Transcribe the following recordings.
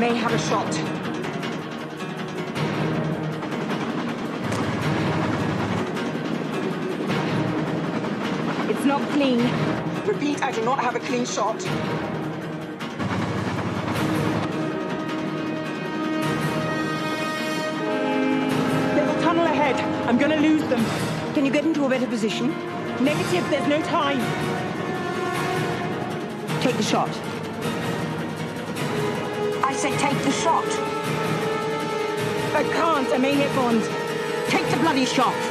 may have a shot. It's not clean. Repeat, I do not have a clean shot. There's a tunnel ahead. I'm gonna lose them. Can you get into a better position? Negative, there's no time. Take the shot. Say take the shot. I can't. I may hit Bond. Take the bloody shot.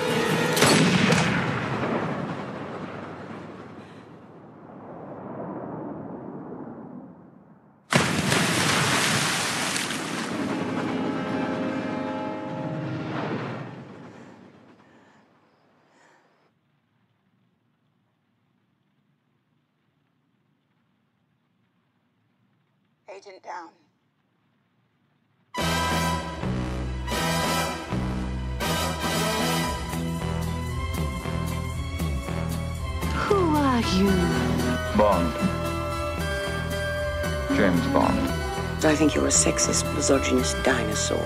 I think you're a sexist, misogynist dinosaur,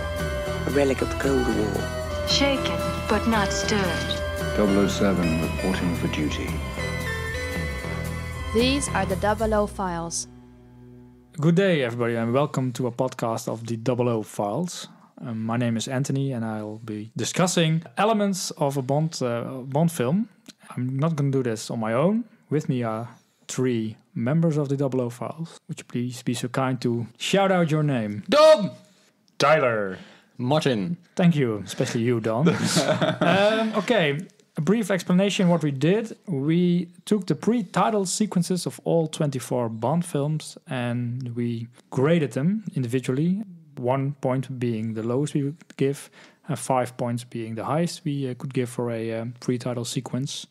a relic of the Cold War. Shaken, but not stirred. 007 reporting for duty. These are the Double O files. Good day, everybody, and welcome to a podcast of the Double O Files. Um, my name is Anthony, and I'll be discussing elements of a Bond uh, Bond film. I'm not going to do this on my own. With me are three members of the Double O Files. Would you please be so kind to shout out your name? Don! Tyler. Martin. Thank you, especially you, Don. um, okay, a brief explanation what we did. We took the pre-title sequences of all 24 Bond films and we graded them individually. One point being the lowest we would give, and five points being the highest we uh, could give for a um, pre-title sequence.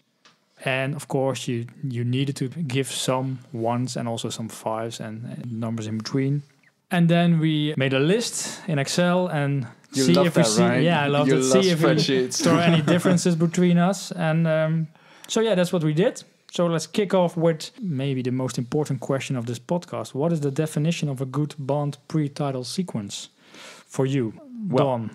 And of course, you you needed to give some ones and also some fives and, and numbers in between. And then we made a list in Excel and You see if we see. right? Yeah, I love it. See if we are any differences between us. And um, so yeah, that's what we did. So let's kick off with maybe the most important question of this podcast. What is the definition of a good Bond pre-title sequence for you, Well, Don?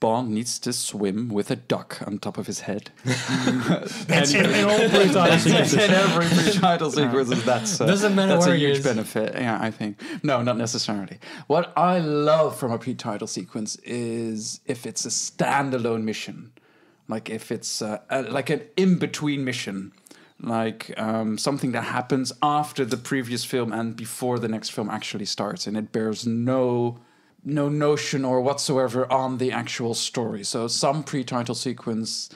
Bond needs to swim with a duck on top of his head. It's in, in all pre-title sequences. in every pre-title sequence, that's uh, Doesn't matter that's where a he huge is. benefit. Yeah, I think no, not necessarily. What I love from a pre-title sequence is if it's a standalone mission, like if it's uh, a, like an in-between mission, like um, something that happens after the previous film and before the next film actually starts, and it bears no no notion or whatsoever on the actual story. So some pre-title sequence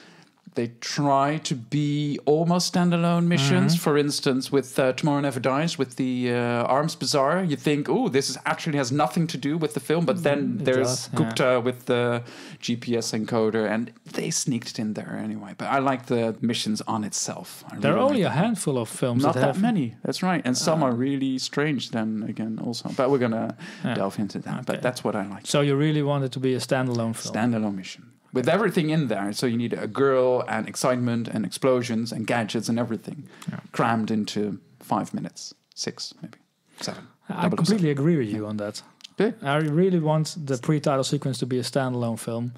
they try to be almost standalone missions. For instance, with uh, Tomorrow Never Dies, with the uh, Arms Bazaar, you think, oh, this is actually has nothing to do with the film, but then It there's does, yeah. Gupta with the GPS encoder, and they sneaked it in there anyway. But I like the missions on itself. I There are really only a like them. handful of films Not that that many. That's right, and some are really strange. Then again, also, but we're gonna Yeah. delve into that. Okay. But that's what I like. So you really want it to be a standalone film? Standalone mission with everything in there. So you need a girl and excitement and explosions and gadgets and everything crammed into five minutes, six maybe, seven. I 007. completely agree with you on that. Okay. I really want the pre-title sequence to be a standalone film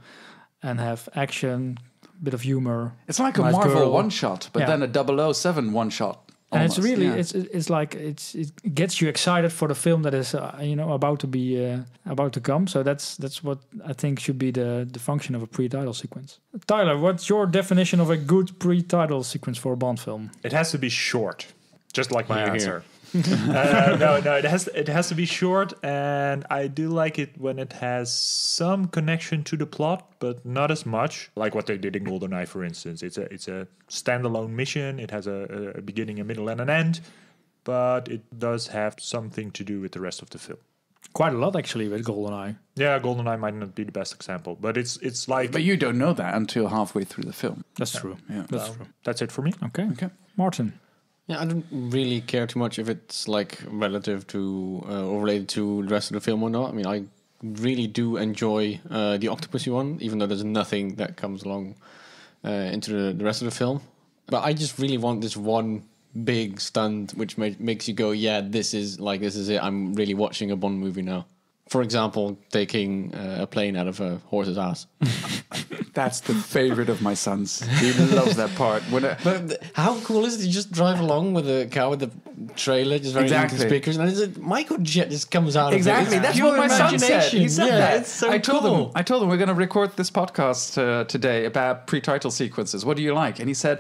and have action, a bit of humor. It's like a nice Marvel girl. one shot, but Yeah. then a 007 one shot. And it's really yeah. it's it's like it's it gets you excited for the film that is uh, you know about to be uh, about to come. So that's that's what I think should be the the function of a pre-title sequence. Tyler, what's your definition of a good pre-title sequence for a Bond film? It has to be short, just like my Here, answer. uh, no, no, it has it has to be short, and I do like it when it has some connection to the plot, but not as much. Like what they did in GoldenEye, for instance. It's a it's a standalone mission. It has a, a beginning, a middle, and an end, but it does have something to do with the rest of the film. Quite a lot actually with GoldenEye. Yeah, GoldenEye might not be the best example, but it's it's like But you don't know that until halfway through the film. That's true. Yeah. That's well, true. that's it for me. Okay. Okay. Martin. Yeah, I don't really care too much if it's like relative to uh, or related to the rest of the film or not. I mean, I really do enjoy uh, the Octopussy one, even though there's nothing that comes along uh, into the, the rest of the film. But I just really want this one big stunt which ma- makes you go, yeah, this is like this is it. I'm really watching a Bond movie now. For example, taking uh, a plane out of a horse's ass. That's the favorite of my sons. He loves that part. When I, But how cool is it? You just drive along with a car with the trailer, just very Exactly. inconspicuous, and a microjet just comes out Exactly. of it. That's what my son said. He said yeah, that. It's so I told cool. him. I told him we're going to record this podcast uh, today about pre-title sequences. What do you like? And he said,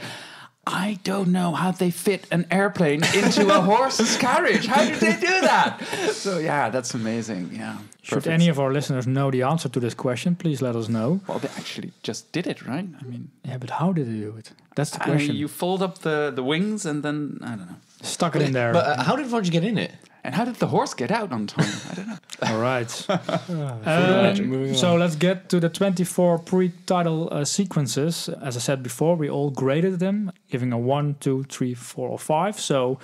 "I don't know how they fit an airplane into a horse's carriage. How did they do that?" So yeah, that's amazing. Yeah. Should Perfect. any of our listeners know the answer to this question, please let us know. Well, they actually just did it, right? I mean, Yeah, but how did they do it? That's the I mean, question. you fold up the, the wings and then I don't know. Stuck it in there. But uh, how did Roger get in it? And how did the horse get out on time? I don't know. All right. Um, so let's get to the 24 pre-title uh, sequences. As I said before, we all graded them, giving a one, two, three, four, or 5. So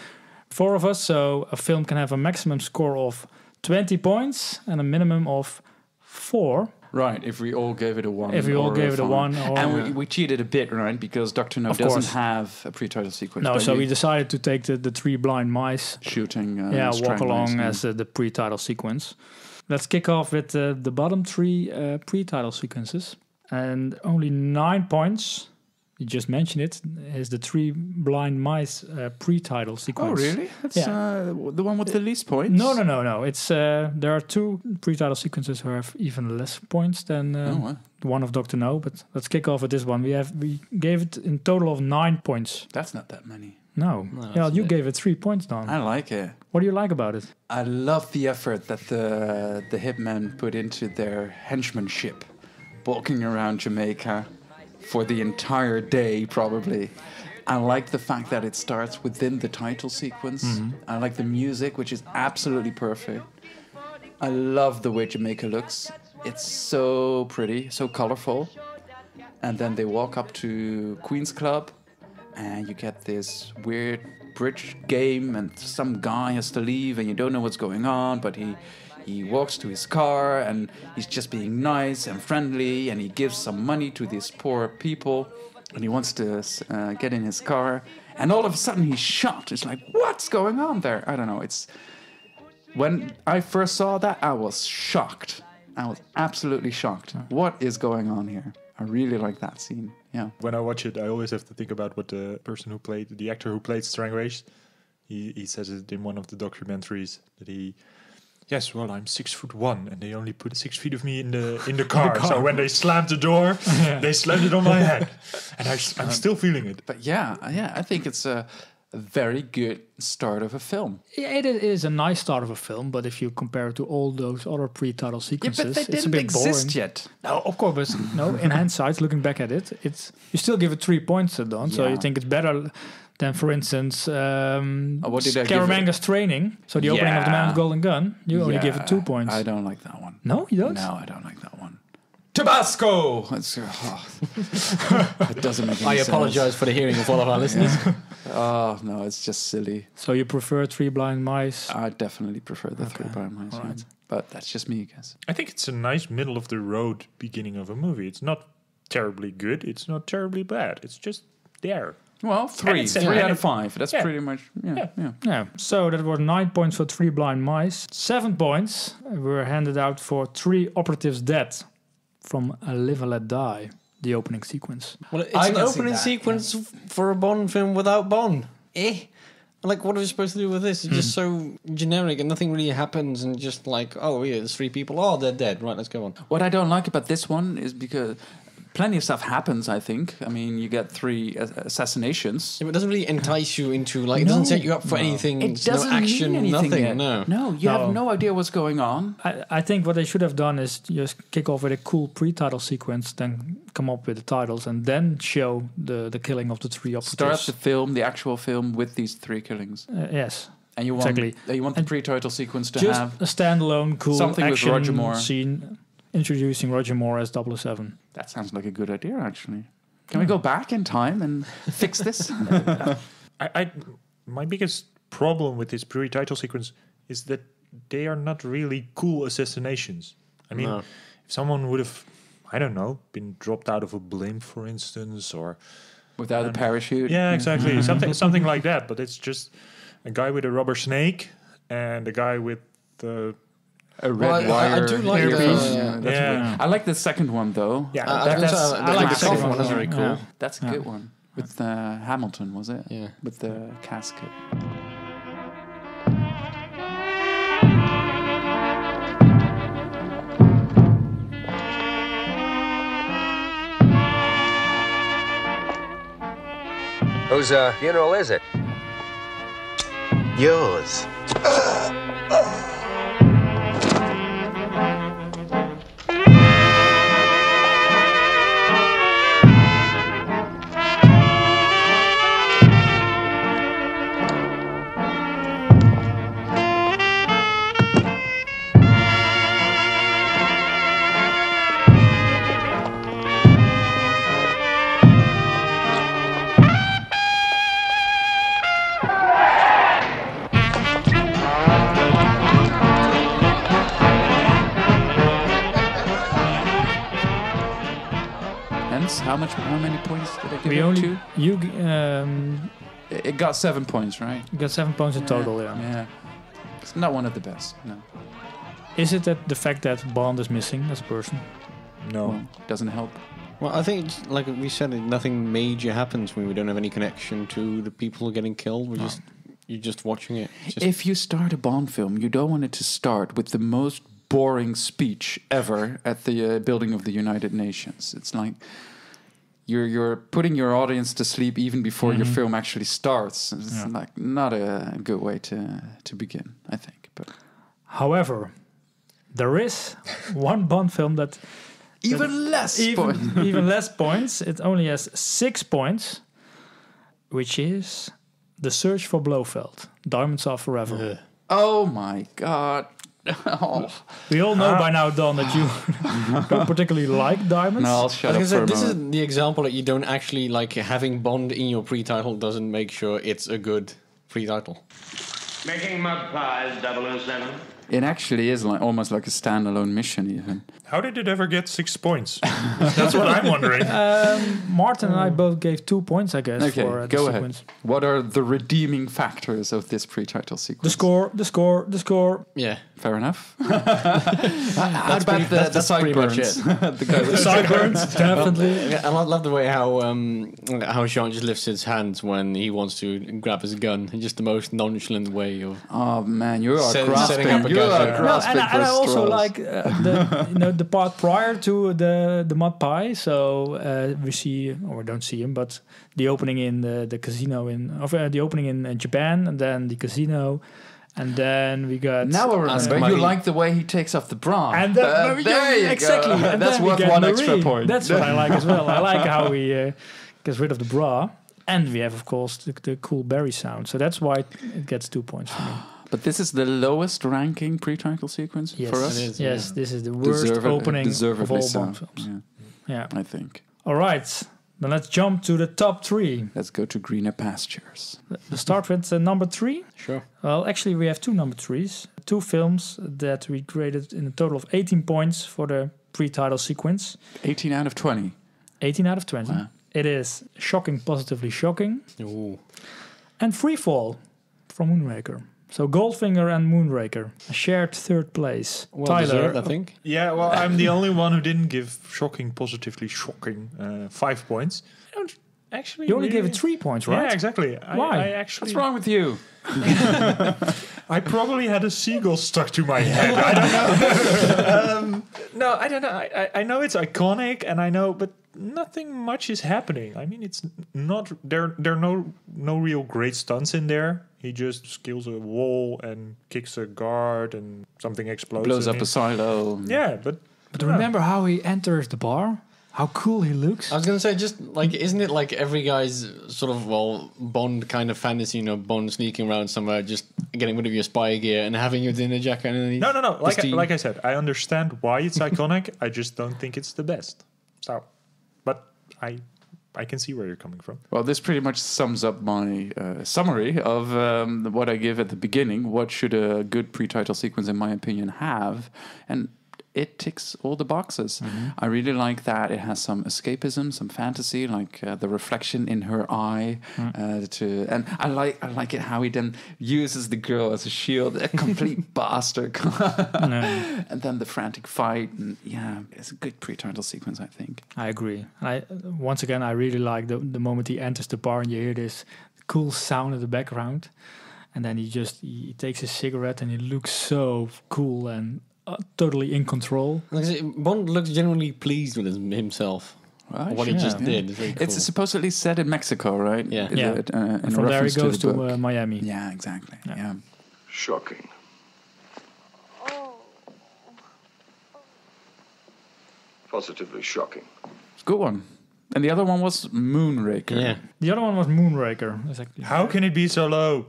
four of us. So a film can have a maximum score of 20 points and a minimum of 4. Right, if we all gave it a one. If we all gave it a one or- and we, we cheated a bit, right? Because Doctor No Of doesn't course. have a pre-title sequence. No, so we decided to take the, the three blind mice shooting. Uh, yeah, walk along as uh, the pre-title sequence. Let's kick off with uh, the bottom three uh, pre-title sequences, and only nine points. You just mentioned it is the three blind mice uh, pre-title sequence. Oh, really? That's Yeah. uh, the one with the least points. No, no, no, no. It's uh, there are two pre-title sequences who have even less points than uh, Oh, wow. the one of Doctor No. But let's kick off with this one. We have we gave it in total of nine points. That's not that many. No, No, yeah, you bit. gave it three points, Don. I like it. what do you like about it? I love the effort that the the hitmen put into their henchmanship, walking around Jamaica for the entire day, probably. I like the fact that it starts within the title sequence. Mm-hmm. I like the music, which is absolutely perfect. I love the way Jamaica looks. It's so pretty, so colorful. And then they walk up to Queen's Club, and you get this weird bridge game, and some guy has to leave, and you don't know what's going on, but he he walks to his car, and he's just being nice and friendly, and he gives some money to these poor people, and he wants to uh, get in his car, and all of a sudden he's shot. It's like, what's going on there? I don't know. It's when I first saw that, I was shocked. I was absolutely shocked. What is going on here? I really like that scene. Yeah. When I watch it, I always have to think about what the person who played the actor who played Strangways. He he says it in one of the documentaries that he. Yes, well, I'm six foot one, and they only put six feet of me in the in the car. So when they slammed the door, they slammed it on my head, and I, am still feeling it. But yeah, yeah, I think it's a, a very good start of a film. Yeah, it i- is a nice start of a film, but if you compare it to all those other pre-title sequences, yeah, but it's a bit boring. yet. No, of course, but no. In hindsight, looking back at it, it's you still give it three points, uh, Don. So you think it's better than, for instance, um, Oh, what did I give it? Scaramanga's training. So the opening of the Man with the Golden Gun, you only give it two points. I don't like that one. no, you don't. No, I don't like that one. Tabasco. It's, oh, it doesn't make any I sense. apologize for the hearing of all of our listeners. Oh no, it's just silly. So you prefer Three Blind Mice? I definitely prefer the three blind mice. yeah. alright. But that's just me, I guess. I think it's a nice middle of the road beginning of a movie. It's not terribly good. It's not terribly bad. It's just there. Well, three, three yeah, out of five. That's yeah. pretty much yeah, Yeah. yeah. Yeah, so that was nine points for Three Blind Mice. Seven points were handed out for Three Operatives Dead from A Live and Let Die, the opening sequence. Well, it's I an opening that, sequence f- for a Bond film without Bond. Eh? Like, what are we supposed to do with this? It's just so generic and nothing really happens, and just like, oh, yeah, there's three people. Oh, they're dead. Right, let's go on. What I don't like about this one is because plenty of stuff happens. I think. I mean, you get three assassinations. Yeah, but it doesn't really entice you into, like, it doesn't set you up for anything. It doesn't no action, mean anything nothing. yet. No. no, you No. have no idea what's going on. I, I think what they should have done is just kick off with a cool pre-title sequence, then come up with the titles, and then show the, the killing of the three operatives. Start operatives. the film, the actual film, with these three killings, Uh, yes, and you want Exactly. you want the pre-title sequence to just have. a standalone cool something with action Roger Moore. scene introducing Roger Moore as 007. That sounds like a good idea, actually. Can we go back in time and fix this? I, I my biggest problem with this pre-title sequence is that they are not really cool assassinations. I mean, No. if someone would have, I don't know, been dropped out of a blimp, for instance, or Without a parachute. yeah, exactly, something something like that. But it's just a guy with a rubber snake and a guy with the A red Well, I- I- I do like the- earpiece. Yeah. that's Yeah. weird. I like the second one though. Yeah, I- I that- gonna that's, say, I like the the second second one one is as very cool. Yeah. That's a Yeah. good one. With uh, Hamilton, was it? Yeah. With the casket. Whose uh, funeral is it? Yours. Hence, how many points did I give We it? only Two. you um, It it got seven points, right? got seven points in total. Yeah. Yeah. It's not one of the best. No. Is it that the fact that Bond is missing as a person? no. Well, doesn't help. Well, I think, it's, like we said, nothing major happens when we don't have any connection to the people getting killed. We're just you're just watching it. Just- If you start a Bond film, you don't want it to start with the most boring speech ever at the uh, building of the United Nations. It's like you're you're putting your audience to sleep even before your mm-hmm. film actually starts. It's Yeah. like not a good way to to begin, I think. But However, there is one Bond film that even less even, point. even less points. It only has six points, which is The Search for Blofeld. Diamonds Are Forever. Oh my god. Oh. We all know ah. by now, Don, that you don't particularly like diamonds. No, I'll shut was up gonna for say, a this is the example that you don't actually like having Bond in your pre-title doesn't make sure it's a good pre-title. Making mud pies, 007. It actually is like almost like a standalone mission, even. How did it ever get six points? That's what I'm wondering. Martin and I both gave two points, I guess, Okay, for uh, the go sequence. ahead. What are the redeeming factors of this pre-title sequence? The score, the score, the score. Yeah, Fair enough. How about the, the that's sideburns? the guy Sideburns, definitely. Yeah, and I love the way how um, how Sean just lifts his hands when he wants to grab his gun. in Just the most nonchalant way of. Oh man, you are Set- grasping. setting up a You gadget. are No, No, and, I- and I also straws. like uh, the you know the part prior to the the mud pie. So uh, we see or don't see him, but the opening in the, the casino in of uh, the opening in uh, Japan, and then the casino, and then we got Now I remember. Marie. You like the way he takes off the bra. And then, Uh, yeah, there you exactly. go. And That's then worth one Marie. extra point. That's what I like as well. I like how he uh, gets rid of the bra. And we have, of course, the, the cool Barry sound. So that's why it gets two points for me. But this is the lowest ranking pre-title sequence Yes, for us. It is, yes, yeah. this is the worst Deserve- opening of deservedly all so. Bond films. Yeah, Yeah. I think. All right. Then let's jump to the top three. Let's go to greener pastures. Let's start with uh, number three. Sure. Well, actually, we have two number threes. Two films that we graded in a total of 18 points for the pre-title sequence. 18 out of 20. 18 out of 20. Wow. It is Shocking, Positively Shocking. Ooh. And Freefall from Moonraker. So Goldfinger and Moonraker, a shared third place. Well Tyler, deserved, I think. Yeah, well, I'm the only one who didn't give shocking, positively shocking uh, five points. I don't actually. you only gave it three points, right? Yeah, exactly. I, Why? I actually. What's wrong with you? I probably had a seagull stuck to my head. I don't know. um, no, I don't know. I, I, I know it's iconic, and I know, but nothing much is happening. I mean, it's not there. There are no no real great stunts in there. He just scales a wall and kicks a guard, and something explodes. Blows up he- a silo. Yeah, but But remember how he enters the bar? How cool he looks? I was gonna say, just like, isn't it like every guy's sort of well Bond kind of fantasy? You know, Bond sneaking around somewhere, just getting rid of your spy gear and having your dinner jacket underneath. No, no, no. Like I, like I said, I understand why it's iconic. I just don't think it's the best. So, but I I can see where you're coming from. Well, this pretty much sums up my uh, summary of um, what I give at the beginning. What should a good pre-title sequence, in my opinion, have? And it ticks all the boxes. Mm-hmm. I really like that it has some escapism, some fantasy, like uh, the reflection in her eye. Mm. Uh, to and I like I like it how he then uses the girl as a shield, a complete bastard. And then the frantic fight, and yeah, it's a good pre-title sequence, I think. I agree. And I once again I really like the the moment he enters the bar and you hear this cool sound in the background, and then he just he takes his cigarette and he looks so cool and uh, totally in control. Like I say, Bond looks genuinely pleased with his, himself. Right, what he yeah. just did. It's cool. It's supposedly set in Mexico, right? Yeah. Yeah. it, uh, And from there he goes the to, uh, Miami. Yeah, exactly. Yeah. Shocking. Positively shocking. It's a good one. And the other one was Moonraker. Yeah. The other one was Moonraker. Exactly. How can it be so low?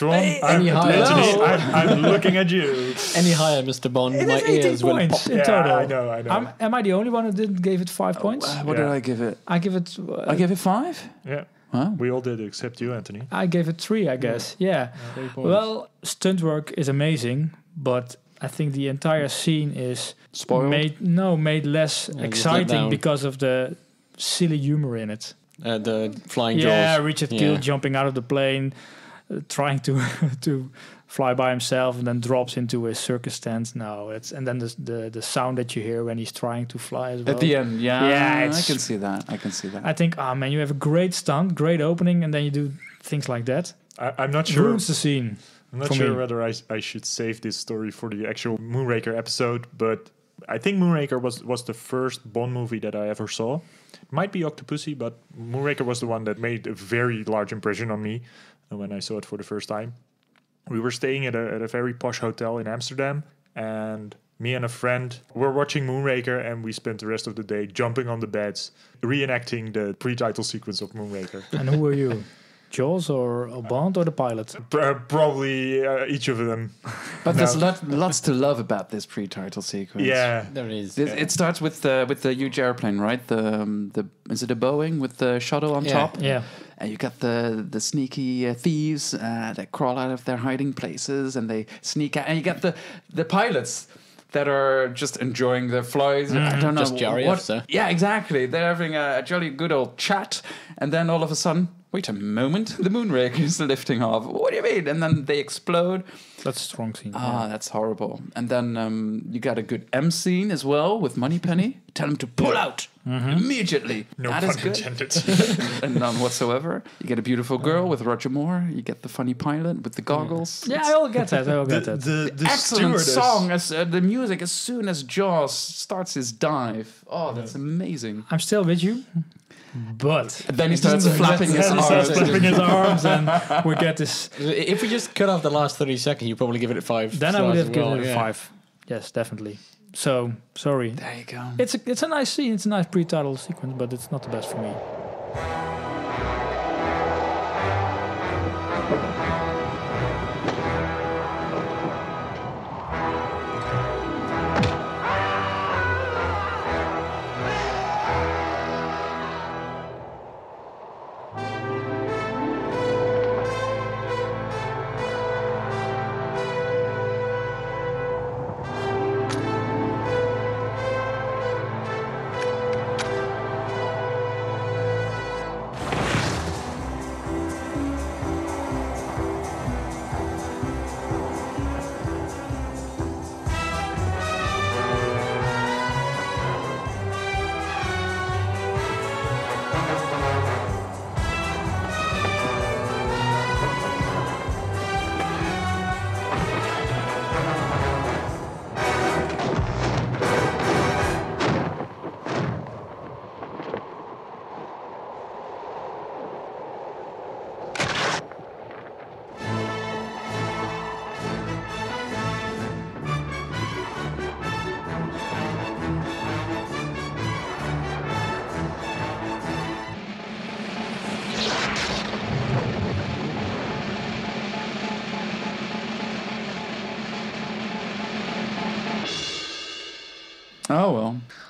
Tron, I'm, any higher? No. I'm, I'm looking at you. Any higher, Mr. Bond, It my is 18 ears will points pop. in Yeah, total. I know, I know. I'm- am I the only one who didn't give it five points? Uh, what Yeah. did I give it? I give it. Uh, I gave it five. Yeah, Wow. we all did except you, Anthony. I gave it three, I guess. Yeah. Well, stunt work is amazing, but I think the entire scene is Spoiled? made no made less just exciting because of the silly humor in it. Uh, the flying yeah, jaws. Richard Yeah. Kiel jumping out of the plane, uh, trying to to fly by himself, and then drops into a circus tent. No, it's and then the the, the sound that you hear when he's trying to fly as well. At the end, yeah. Yeah, I can see that. I can see that. I think, oh man, you have a great stunt, great opening, and then you do things like that. I, I'm not sure. Ruins the scene. I'm not sure me. whether I, I should save this story for the actual Moonraker episode, but I think Moonraker was, was the first Bond movie that I ever saw. It might be Octopussy, but Moonraker was the one that made a very large impression on me when I saw it for the first time. We were staying at a, at a very posh hotel in Amsterdam, and me and a friend were watching Moonraker, and we spent the rest of the day jumping on the beds, reenacting the pre-title sequence of Moonraker. And who were you? Jaws or, or Bond or the pilot? Pr- probably uh, each of them. But there's lot, lots to love about this pre-title sequence. Yeah. There is. This, it starts with the with the huge airplane, right? The um, the is it a Boeing with the shuttle on Yeah. top? Yeah. And you got the the sneaky uh, thieves uh, that crawl out of their hiding places and they sneak out, and you got the the pilots that are just enjoying their flights. I don't know Just Jarry what. officer. Yeah, exactly. They're having a, a jolly good old chat, and then all of a sudden. Wait a moment, the Moonraker is lifting off. What do you mean? And then they explode. That's a strong scene. Ah, that's horrible. And then um, you got a good M scene as well with Moneypenny. Tell him to pull out immediately. No That is pun good. intended. and none whatsoever. You get a beautiful girl with Roger Moore. You get the funny pilot with the goggles. Yeah, I all get that. I all get that. the, the Excellent stewardess- song. As uh, the music as soon as Jaws starts his dive. Oh, that's amazing. I'm still with you, but And then he starts flapping his Then arms. starts flapping his arms, and we get this. If we just cut off the last 30 seconds, you'd probably give it a 5. Then I would stars have as given well, it a five. Yes, definitely. So sorry. There you go. It's a it's a nice scene. It's a nice pre-title sequence, but it's not the best for me.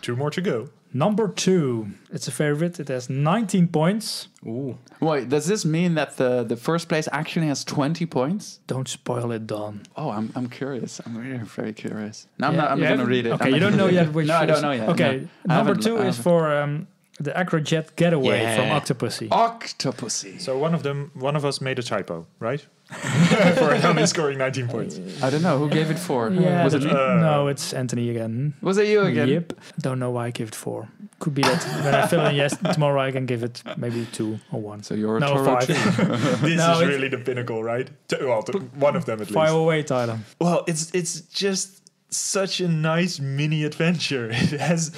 Two more to go. Number two. It's a favorite. It has 19 points. Ooh. Wait, does this mean that the the first place actually has twenty points? Don't spoil it, Don. Oh, I'm I'm curious. I'm really very curious. No, I'm Yeah, not. I'm you gonna read it. Okay, I'm you don't know yet which. No, I don't know yet. Okay, no. Number two is for um, the Acrojet Getaway Yeah. from Octopussy. Octopussy. So one of them, one of us made a typo, right? For only scoring 19 points. I don't know who gave it four. Yeah, was it me? Uh, no, it's Anthony again. Was it you again? Yep. Don't know why I gave it four. Could be that when I fill in yes tomorrow I can give it maybe two or one. So you're a No, Toro five. This No, is really the pinnacle, right? Well, one of them at Fire least. away, Tyler. Well, it's it's just such a nice mini adventure. It has,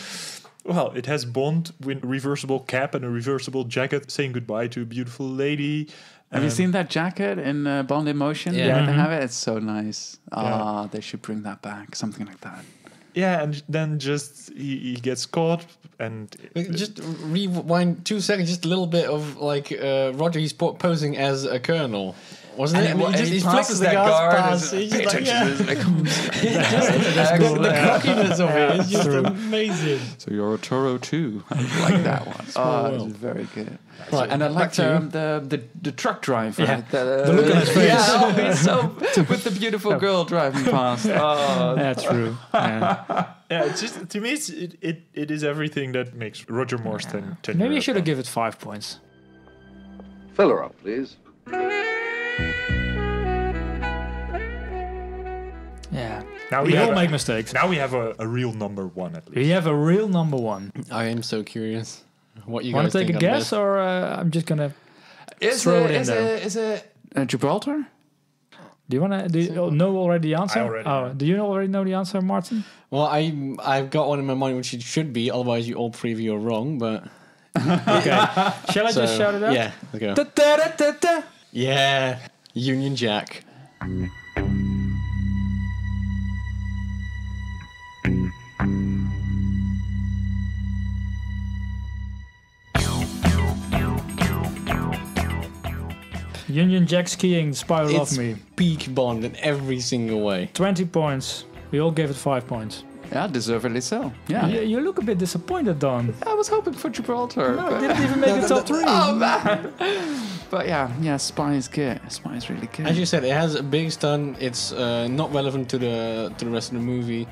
well, it has Bond with reversible cap and a reversible jacket, saying goodbye to a beautiful lady. Have you Um, seen that jacket in uh, Bond in Motion? Yeah. Yeah, they have it. It's so nice. Ah, they should bring that back. Something like that. Yeah, and then just he, he gets caught and Just rewind two seconds, just a little bit of like uh, Roger. He's posing as a colonel, wasn't And it? he- I and just, he he passes the that gas guard pass. and- He's Pay just like, attention yeah. to this. Just the cockiness of it is just amazing. So you're a Toro too. I like that one. oh, this world. very good. Right, and I like to you. um, the, the the truck driver. Yeah. The, uh, The look on his face. Yeah, oh, so with the beautiful girl driving past. Ah. Oh, That's true. Yeah. yeah, it's just to me, it's, it, it it is everything that makes Roger Moore's ten. ten Maybe I should have Bond. given it five points. Fill her up, please. Yeah. Now We we all have make mistakes. now we have a, a real number one at least. We have a real number one. I am so curious. What you Want to take a think on guess, this? or uh, I'm just gonna? is Throw it, it in is there. it, is it uh, Gibraltar? Do you wanna? Do you know already the answer? already oh, know. do you already know the answer, Martin? Well, I I've got one in my mind which it should be. Otherwise, you all three of you are wrong. But Okay. Shall I so, just shout it out? Yeah, let's go. Da, da, da, da, da. Yeah, Union Jack. Union Jack skiing. Who It's Me. peak Bond in every single way. Twenty points. We all gave it five points. Yeah, deservedly so. Yeah. You, you look a bit disappointed, Don. I was hoping for Gibraltar. No, but- didn't even make the top three. Oh man! but yeah, yeah, Spy is good. Spy is really good. As you said, it has a big stun. It's uh, not relevant to the to the rest of the movie.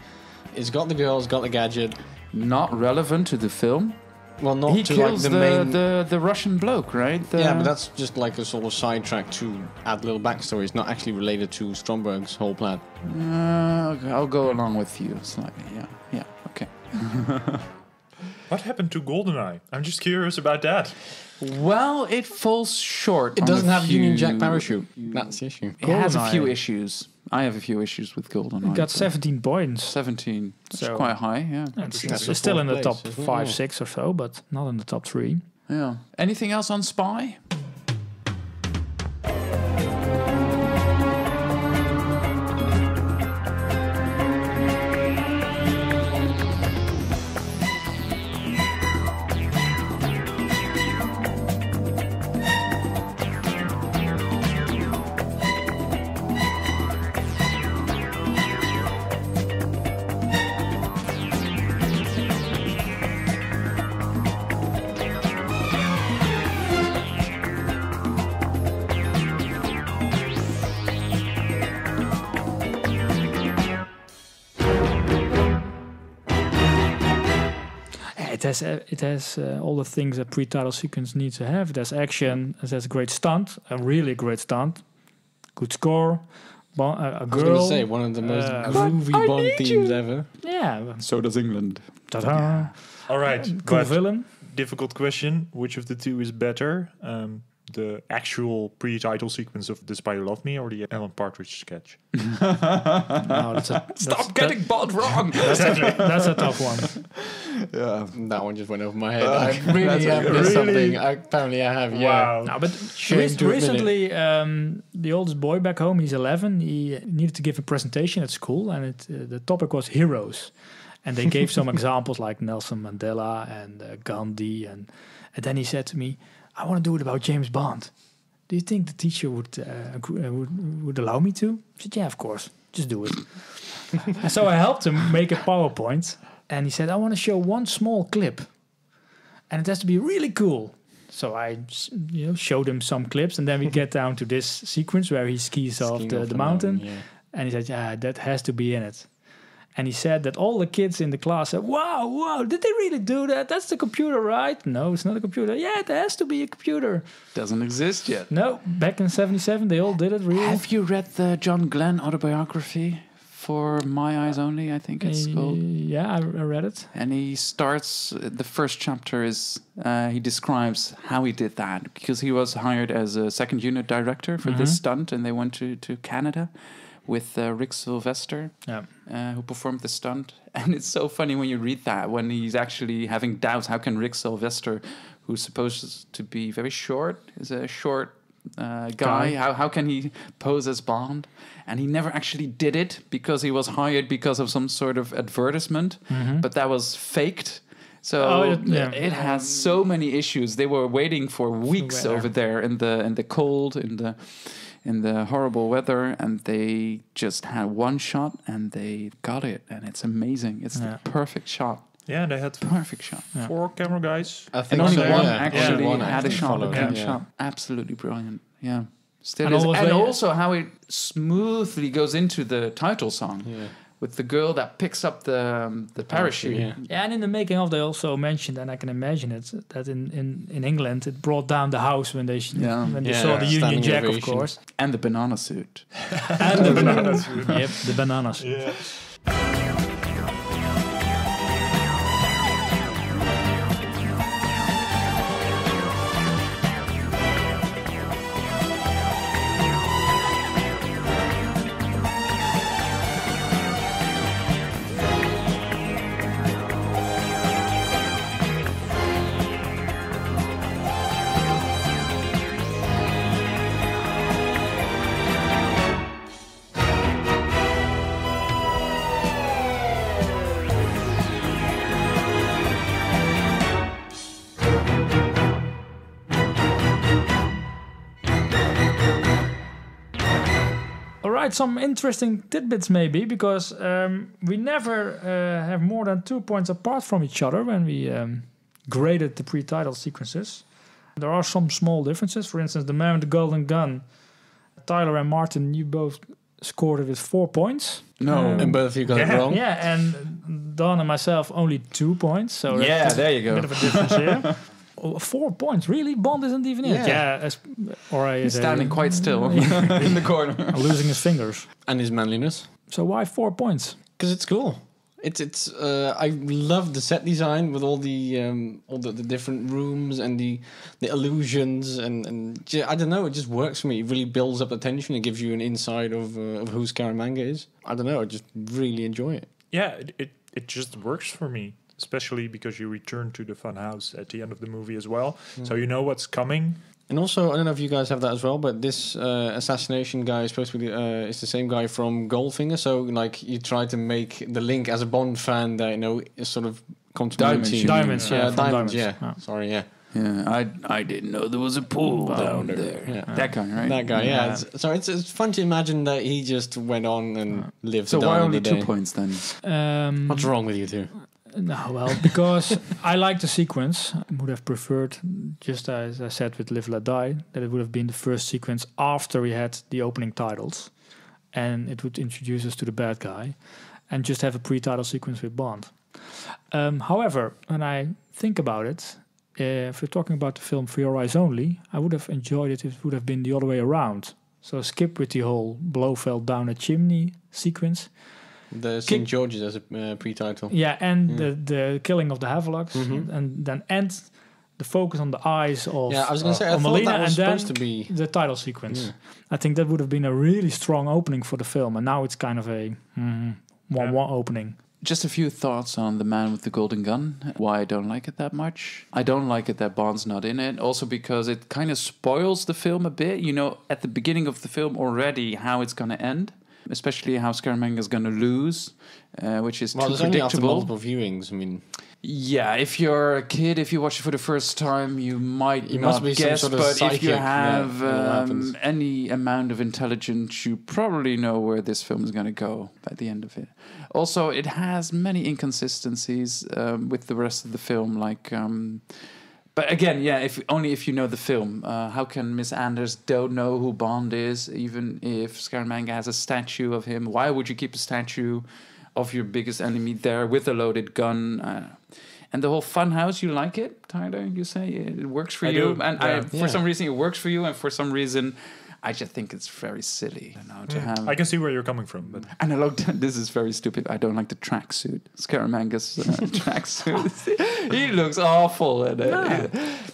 It's got the girl. It's got the gadget. not relevant to the film. Well, not he to like kills the, the, main. the the Russian bloke, right? The- yeah, but that's just like a sort of sidetrack to add a little backstory. It's not actually related to Stromberg's whole plan. Uh, okay, I'll go along with you slightly. Yeah, yeah, okay. What happened to Goldeneye? I'm just curious about that. Well, it falls short. It doesn't a have Union Jack parachute. That's the issue. It has a few issues. I have a few issues with GoldenEye. You got 17 points. 17. That's So- quite high, yeah. It's, That's it's still in the fourth top place, isn't it? five, six or so, but not in the top three. Yeah. Anything else on Spy? Has uh, it has uh, all the things a pre-title sequence needs to have. It has action. It has a great stunt, a really great stunt, good score, bo- uh, a I was girl. going to say one of the most uh, groovy Bond themes ever. Yeah, So does England. ta-da. All right, cool villain. difficult question. Which of the two is better? Um, the actual pre-title sequence of The Spy Love Me or the Alan Partridge sketch? No, that's a, Stop that's, getting Bond wrong! That's a, that's a tough one. yeah. That one just went over my head. I really have missed Really? something. I, apparently, I have. Yeah. Wow. No, but Shame re- to admit it. recently, um, the oldest boy back home, he's 11. He needed to give a presentation at school, and it, uh, the topic was heroes. And they gave some examples like Nelson Mandela and uh, Gandhi, and and then he said to me, "I want to do it about James Bond. Do you think the teacher would uh, uh, would, would allow me to?" I said, "Yeah, of course. Just do it." and so I helped him make a PowerPoint. and he said, "I want to show one small clip, and it has to be really cool." So I, you know, showed him some clips, and then we get down to this sequence where he skis off the, off the the mountain, mountain, yeah. and he said, "Yeah, that has to be in it." And he said that all the kids in the class said, "Wow, wow, did they really do that? That's the computer, right? No, it's not a computer. Yeah, it has to be a computer. Doesn't exist yet. No, back in '77, they all did it. Really? Have you read the John Glen autobiography? For My Eyes Only, I think it's called. Yeah, I, I read it. And he starts the first chapter is uh, he describes how he did that because he was hired as a second unit director for Mhm. this stunt, and they went to to Canada with uh, Rick Sylvester, Yeah. uh, who performed the stunt. And it's so funny when you read that when he's actually having doubts. How can Rick Sylvester, who's supposed to be very short, is a short uh, guy, Guy. how how can he pose as Bond? And he never actually did it because he was hired because of some sort of advertisement, Mhm. but that was faked. So Oh, it- yeah. it has so many issues. They were waiting for weeks over there in the in the cold, in the in the horrible weather, and they just had one shot and they got it, and it's amazing. It's Yeah. the perfect shot. Yeah, they had Perfect shot. four camera guys. I And only so, one yeah. actually Only one had a shot, a followed, yeah. shot. Absolutely brilliant. Yeah. Still And is. And also how it smoothly goes into the title song Yeah. With the girl that picks up the um, the parachute. yeah. Yeah, and in the making of, they also mentioned, and I can imagine it, that in, in, in England it brought down the house when they sh- Yeah. when they Yeah, saw the Union standing Jack, of course, And the banana suit. and the bananas. yep, the bananas. Yeah. All right, some interesting tidbits maybe because um, we never uh, have more than two points apart from each other when we um, graded the pre-title sequences. There are some small differences. For instance, the man with the golden gun, Tyler and Martin, you both scored it with four points. No. Um, And both of you got it Yeah. wrong. Yeah, and Don and myself only two points. So Yeah, there you go. A Bit of a difference here. Oh, four points, really? Bond isn't even in it. Yeah. Yeah, as, or I He's standing quite still in the corner. losing his fingers. And his manliness. So why four points? Because it's cool. It's it's. Uh, I love the set design with all the um, all the, the different rooms and the the illusions and and ju- I don't know. It just works for me. It really builds up the tension. It gives you an insight of uh, of who Scaramanga is. I don't know. I just really enjoy it. Yeah, it, it, it just works for me, especially because you return to the fun house at the end of the movie as well. So you know what's coming. And also, I don't know if you guys have that as well, but this uh, assassination guy is supposed to be the, uh, is the same guy from Goldfinger. So like you try to make the link as a Bond fan that you know is sort of Diamonds, continuity. you mean. Diamonds, yeah, yeah, from diamonds, Diamonds, yeah. yeah. Sorry, yeah. Yeah, I I didn't know there was a pool down there. there. Yeah. That guy, right? That guy, yeah. Yeah. It's- so it's it's fun to imagine that he just went on and lived. So down why only the two points then? Um, What's wrong with you two? No, well, because I like the sequence. I would have preferred, just as I said with Live Let Die, that it would have been the first sequence after we had the opening titles, and it would introduce us to the bad guy, and just have a pre-title sequence with Bond. Um, however, when I think about it, uh, if we're talking about the film For Your Eyes Only, I would have enjoyed it if it would have been the other way around. So skip with the whole blow Blofeld down a chimney sequence. The Kick- St. George's as a uh, pre-title. Yeah, and Mm. the the killing of the Havelocks, Mhm. and then end the focus on the eyes of Yeah, I was gonna of- say, I of thought Melina, that was supposed to be- the title sequence. Yeah. I think that would have been a really strong opening for the film, and now it's kind of a mm, one one opening. Just a few thoughts on the man with the golden gun. Why I don't like it that much. I don't like it that Bond's not in it. Also because it kind of spoils the film a bit. You know, at the beginning of the film already how it's going to end, especially how Scaramanga is going to lose, uh, which is Well, too there's only after predictable. multiple viewings. I mean, Yeah, if you're a kid, if you watch it for the first time, you might You not must be some guess. sort of but if you psychic, yeah, have um, any amount of intelligence, you probably know where this film is going to go by the end of it. Also, it has many inconsistencies um, with the rest of the film, like. Um, but again, yeah, if only if you know the film. Uh, how can Miss Anders don't know who Bond is, even if Scaramanga has a statue of him? Why would you keep a statue of your biggest enemy there with a loaded gun? Uh, and the whole fun house, you like it, Tyler? You say it works for I you, do, and yeah. I, for Yeah. some reason it works for you, and for some reason, I just think it's very silly. You know, to have I can see where you're coming from, but and I like this is very stupid. I don't like the tracksuit. Scaramanga's uh, tracksuit. he looks awful. In it.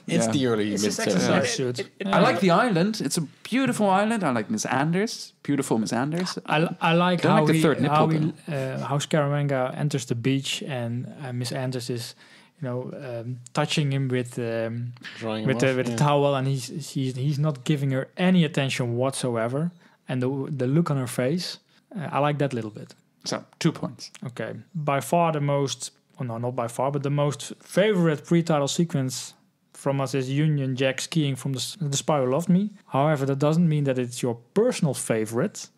It's Yeah. the early It's mid his exercise suit. I like the island. It's a beautiful island. I like Miss Anders. Beautiful Miss Anders. I, I like Don't how like the he, third nipple, how, he, uh, how Scaramanga enters the beach and uh, Miss Anders is, you know, um, touching him with um, Drawing him with the, off, with yeah. the towel, and he's he's he's not giving her any attention whatsoever, and the the look on her face, uh, I like that little bit. So two points. Okay, by far the most, oh no, not by far, but the most favorite pre-title sequence from us is Union Jack skiing from the, the Spy Who Loved Me. However, that doesn't mean that it's your personal favorite.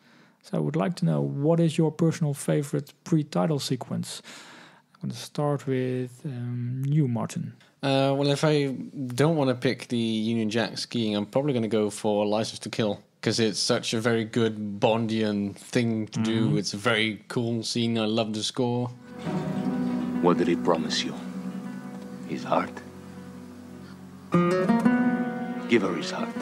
So I would like to know what is your personal favorite pre-title sequence. I'm going to start with um, you, Martin. Uh, well, if I don't want to pick the Union Jack skiing, I'm probably going to go for License to Kill because it's such a very good Bondian thing to do. It's a very cool scene. I love the score. What did he promise you? His heart? Give her his heart.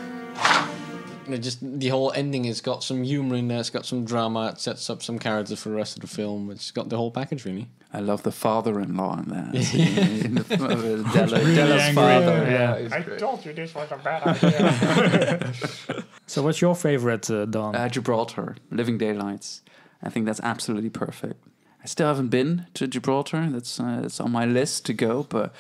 And it just the whole ending has got some humor in there. It's got some drama. It sets up some characters for the rest of the film. It's got the whole package really. I love the father-in-law in that. in the, uh, Della, Really Della's angry, father. yeah. Yeah, I great. told you this was a bad idea. So what's your favorite, uh, Don? Uh, Gibraltar, Living Daylights. I think that's absolutely perfect. I still haven't been to Gibraltar. That's uh, that's on my list to go. But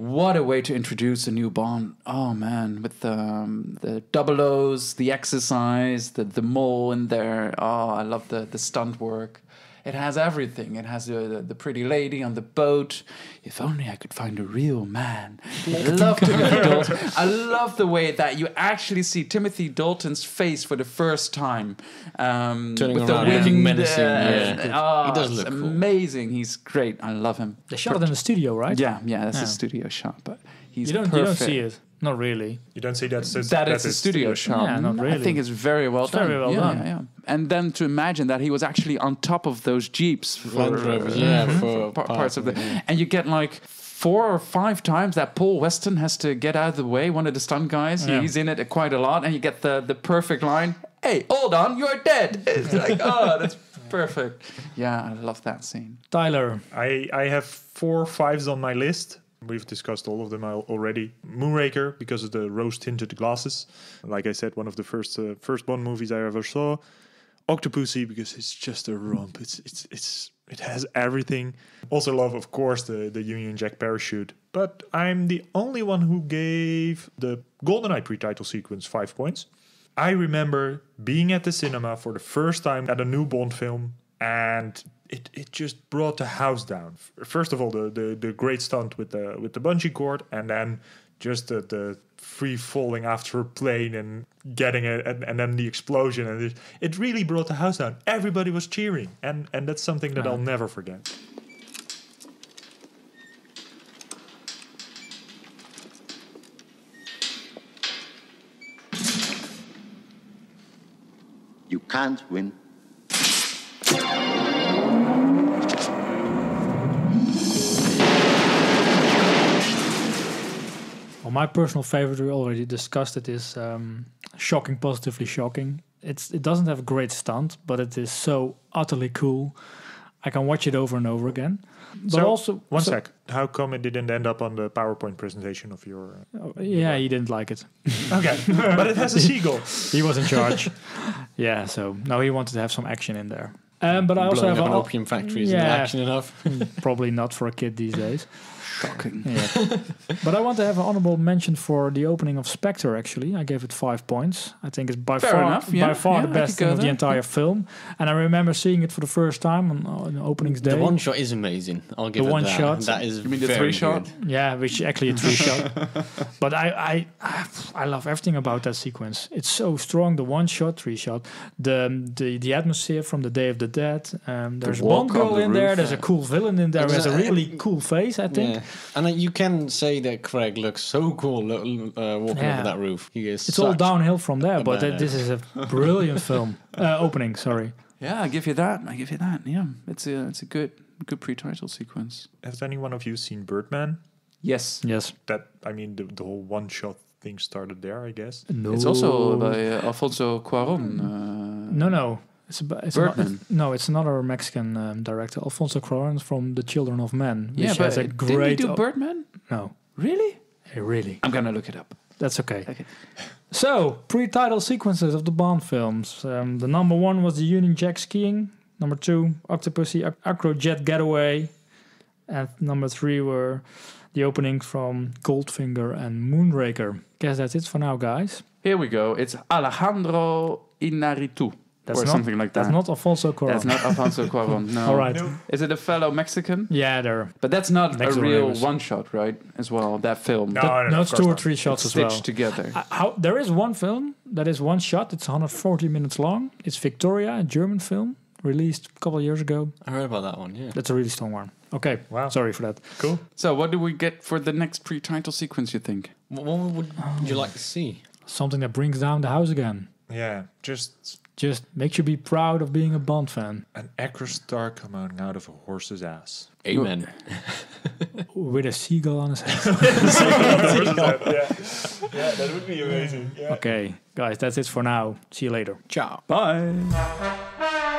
what a way to introduce a new Bond! Oh man, with the um, the double O's, the exercise, the the mole in there. Oh, I love the the stunt work. It has everything. It has the, the, the pretty lady on the boat. If only I could find a real man. I love Timothy Dalton. I love the way that you actually see Timothy Dalton's face for the first time. Um, Turning with around, the looking wind, menacing, uh, yeah. oh, He does it's look cool. amazing. He's great. I love him. They shot it in the studio, right? Yeah, yeah, that's Yeah. a studio shot, but he's You don't, perfect. you don't see it. Not really. You don't see that. That is a studio shot. Yeah, not I think it's very well It's done. very well yeah, done. Yeah, yeah. And then to imagine that he was actually on top of those jeeps for, Land Rovers, yeah, Mhm. for pa- part parts of of the, it, yeah. and you get like four or five times that Paul Weston has to get out of the way. One of the stunt guys, Yeah. he's in it quite a lot, and you get the the perfect line. Hey, hold on, you're dead. It's like, oh, that's perfect. Yeah, I love that scene. Tyler. I, I have four fives on my list. We've discussed all of them already. Moonraker because of the rose tinted glasses. Like I said, one of the first uh, first Bond movies I ever saw. Octopussy because it's just a romp. It's it's it's it has everything. Also love, of course, the the Union Jack parachute. But I'm the only one who gave the GoldenEye pre-title sequence five points. I remember being at the cinema for the first time at a new Bond film, and it, it just brought the house down. First of all, the, the, the great stunt with the with the bungee cord, and then just the, the free falling after a plane and getting it, and, and then the explosion, and it, it really brought the house down. Everybody was cheering, and and that's something that I'll never forget. You can't win. Well, my personal favorite, we already discussed it, is um, shocking, positively shocking. It's it doesn't have a great stunt, but it is so utterly cool. I can watch it over and over again. But so, also, one so- sec. How come it didn't end up on the PowerPoint presentation of your? Uh, Oh, yeah, he didn't like it. okay, but it has a seagull. he was in charge. yeah, so now he wanted to have some action in there. Um, but I also Blowing have up an opium factory Yeah. action enough. Probably not for a kid these days. Shocking. Yeah. but I want to have an honorable mention for the opening of Spectre. Actually, I gave it five points. I think it's by Fair far enough, yeah. by far Yeah, the best could thing of the there. entire film. And I remember seeing it for the first time on, on opening's day. The one shot is amazing. I'll give The it one that. shot. That is You mean the very three shot? good. Yeah, which is actually a three shot. But I, I, I love everything about that sequence. It's so strong. The one shot, three shot, the the, the atmosphere from the Day of the Dead. Um, there's walk one girl on the in there. roof. There's a cool villain in there. who has a really cool face. I think Yeah. And uh, you can say that Craig looks so cool uh, walking Yeah. over that roof. He is it's all downhill from there. But this is a brilliant film uh, opening. Sorry. Yeah, I give you that. I give you that. Yeah, it's a it's a good good pre-title sequence. Has any one of you seen Birdman? Yes, Yes. That I mean, the, the whole one shot thing started there, I guess. No. it's also by uh, Alfonso Cuarón. Uh, No, no. It's, about, it's not, Birdman. it's- no, it's another Mexican um, director, Alfonso Cuarón from The Children of Men, which yeah, but has a didn't he great. do Birdman? no, Really? hey, really. I'm gonna look it up. That's okay. Okay. So, pre-title sequences of the Bond films. Um, the number one was the Union Jack skiing. Number two, Octopussy Ac- Acro Jet Getaway. And number three were the openings from Goldfinger and Moonraker. Guess that's it for now, guys. Here we go. It's Alejandro Inarritu That's or not, something like that. That's not Alfonso Cuarón. That's not Alfonso Cuarón. No. All right. Is it a fellow Mexican? Yeah, there. But that's not Next a real neighbors. one shot, right? As well, that film. No, That- no, no, of it's two or not. three shots as stitched well. together. Uh, how, there is one film that is one shot. It's 140 minutes long. It's Victoria, a German film released a couple of years ago. I heard about that one. Yeah. That's a really strong one. Okay, Wow. sorry for that. Cool. So, what do we get for the next pre-title sequence? You think? What, what would you like to see? Something that brings down the house again. Yeah, just Just makes you be proud of being a Bond fan an Acrostar coming out of a horse's ass. Amen. with a seagull on his head. yeah. yeah, that would be amazing. Yeah. okay, guys, that's it for now. See you later. Ciao. Bye.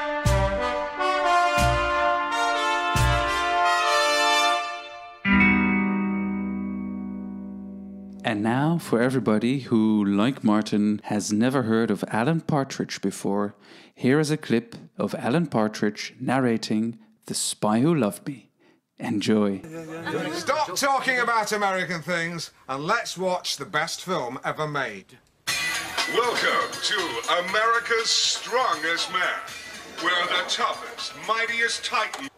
And now, for everybody who, like Martin, has never heard of Alan Partridge before, here is a clip of Alan Partridge narrating The Spy Who Loved Me. Enjoy. Stop talking about American things and let's watch the best film ever made. Welcome to America's Strongest Man, where the toughest, mightiest titan.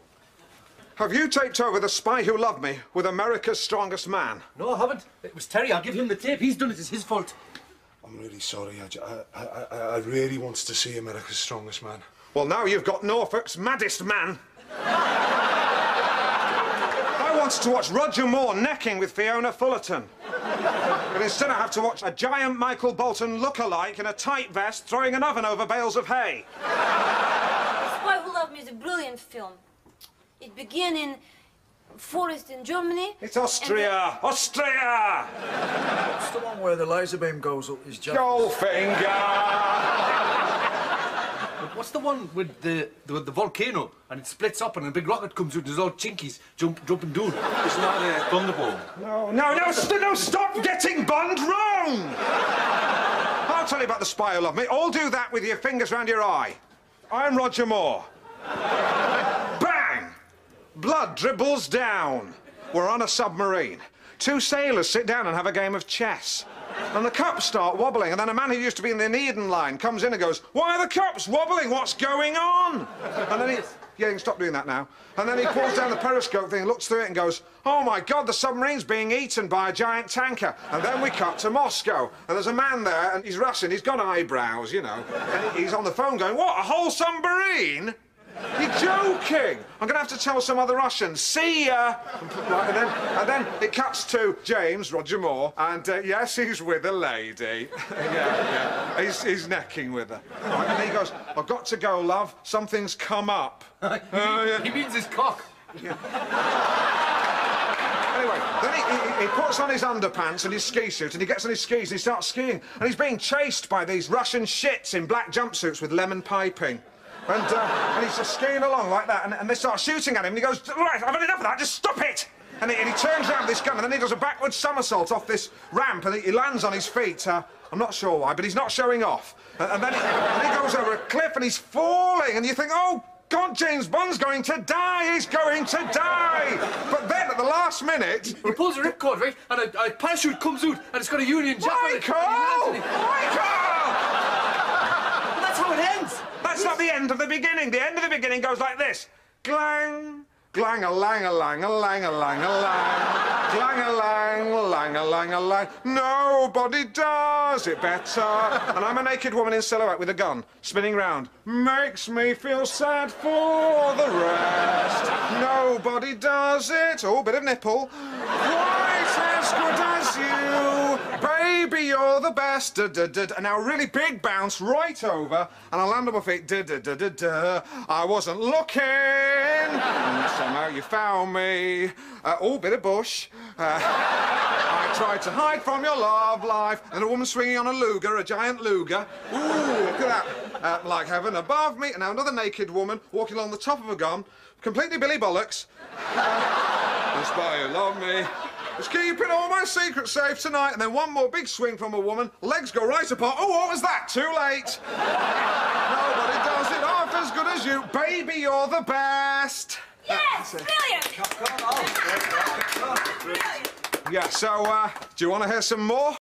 Have you taped over The Spy Who Loved Me with America's Strongest Man? No, I haven't. It was Terry. I'll give him the tape. He's done it. It's his fault. I'm really sorry. I really wanted to see America's Strongest Man. Well, now you've got Norfolk's maddest man. I wanted to watch Roger Moore necking with Fiona Fullerton. But instead I have to watch a giant Michael Bolton look-alike in a tight vest throwing an oven over bales of hay. Spy Who Loved Me is a brilliant film. It began in forest in Germany. It's Austria! Austria! It's the one where the laser beam goes up his jaw. Goldfinger! What's the one with the, the the volcano and it splits up and a big rocket comes out? There's all chinkies jump jumping down. It's not a thunderbolt. No, no, no, st- no, stop getting Bond wrong! I'll tell you about the spy who loved me. All do that with your fingers round your eye. I'm Roger Moore. Blood dribbles down. We're on a submarine. Two sailors sit down and have a game of chess. And the cups start wobbling, and then a man who used to be in the Onedin Line comes in and goes, Why are the cups wobbling? What's going on? And then he. Yeah, you can stop doing that now. And then he pulls down the periscope thing, looks through it, and goes, Oh my God, the submarine's being eaten by a giant tanker. And then we cut to Moscow, and there's a man there, and he's Russian, he's got eyebrows, you know. And he's on the phone going, What, a whole submarine? You're joking! I'm gonna have to tell some other Russians. See ya! Right, and then, and then it cuts to James, Roger Moore, and uh, yes, he's with a lady. yeah, yeah. He's, he's necking with her. Right, and he goes, I've got to go, love. Something's come up. Oh, yeah. He means his cock. Yeah. Anyway, then he, he, he puts on his underpants and his ski suit and he gets on his skis and he starts skiing. And he's being chased by these Russian shits in black jumpsuits with lemon piping. And, uh, and he's just skiing along like that and, and they start shooting at him and he goes, right, I've had enough of that, just stop it! And he, and he turns around with this gun and then he does a backward somersault off this ramp and he, he lands on his feet. Uh, I'm not sure why, but he's not showing off. And, and then he, and he goes over a cliff and he's falling and you think, oh, God, James Bond's going to die. He's going to die. But then at the last minute, He pulls a ripcord, right? And a, a parachute comes out and it's got a Union Jack on it. Michael! And he lands on it. That's how it ends. That's not the end of the beginning. The end of the beginning goes like this. Glang, glang a lang a lang a lang a lang a lang. Glang a lang, lang a lang a lang. Nobody does it better. And I'm a naked woman in silhouette with a gun, spinning round. Makes me feel sad for the rest. Nobody does it. Oh, bit of nipple. Quite as good as you. Baby, you're the best. Da, da, da. And now a really big bounce right over, and I land on my feet. Da, da, da, da, da. I wasn't looking. And somehow you found me. Uh, oh, bit of bush. Uh, I tried to hide from your love life, and a woman swinging on a luger, a giant luger. Ooh, look at that. Uh, like heaven above me, and now another naked woman walking along the top of a gun, completely Billy Bollocks. Uh, Inspire, love me. Just keeping all my secrets safe tonight, and then one more big swing from a woman, legs go right apart. Oh, what was that? Too late. Nobody does it half as good as you. Baby, you're the best. Yes! Brilliant! Yeah, so, uh, do you want to hear some more?